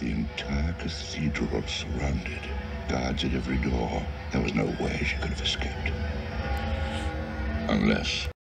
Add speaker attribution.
Speaker 1: The entire cathedral surrounded. Guards at every door. There was no way she could have escaped. Unless.